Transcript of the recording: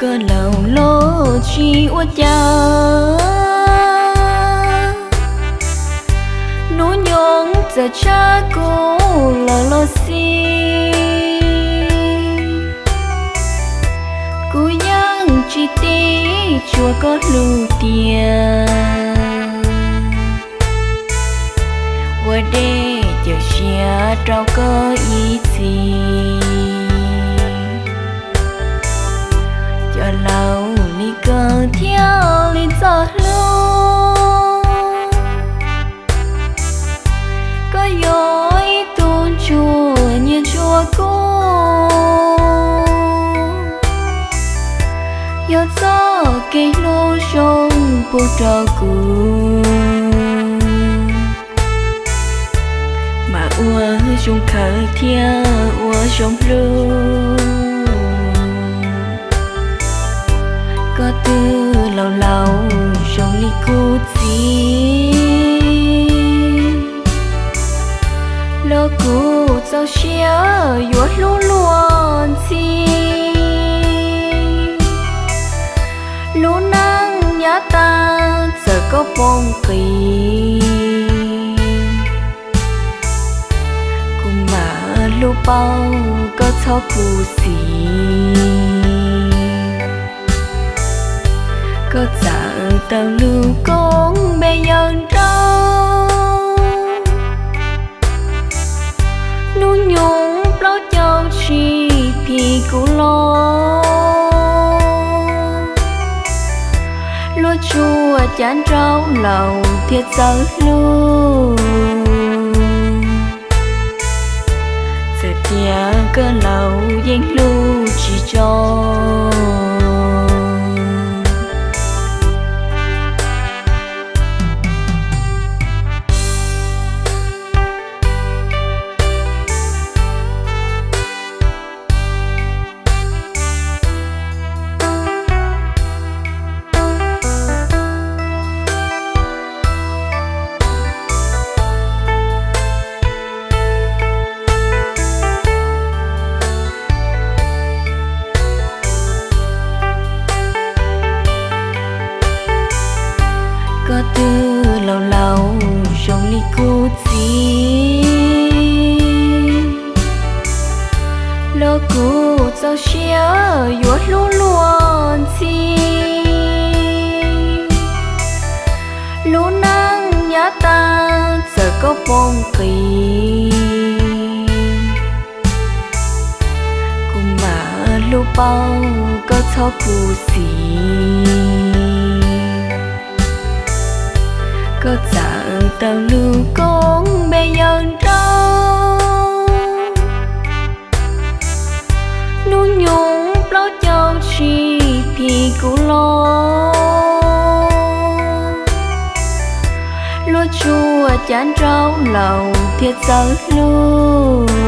cơ lão lô chi ua cha. Nú nhung giờ cha cô là lo si cú nhang chi ti chùa có lưu tiền. Như cô. Yo gió cây lô sông bố trò mà ua chung khờ thia, ua chung lưu có tư lâu lâu sông ly cú chi xia yếu lu luôn chi lú nắng nhá ta giờ có bông kỳ cùng mà lú bao có cho cù xì có dạng tàu lưu con bê dân lúa chua chán rau lầu thiệt giờ luôn. Tư lâu lâu trong ly cô chi lo cô cho xia yuột lu luồn chi lú nắng nhá ta giờ có bông kỳ. Cùng mà lu bao có cho cô gì? Có dạng tàu lưu con bây giờ đâu nú nhung lo châu chi thì cũng lo lo chua chán rau lầu thiệt sợ luôn.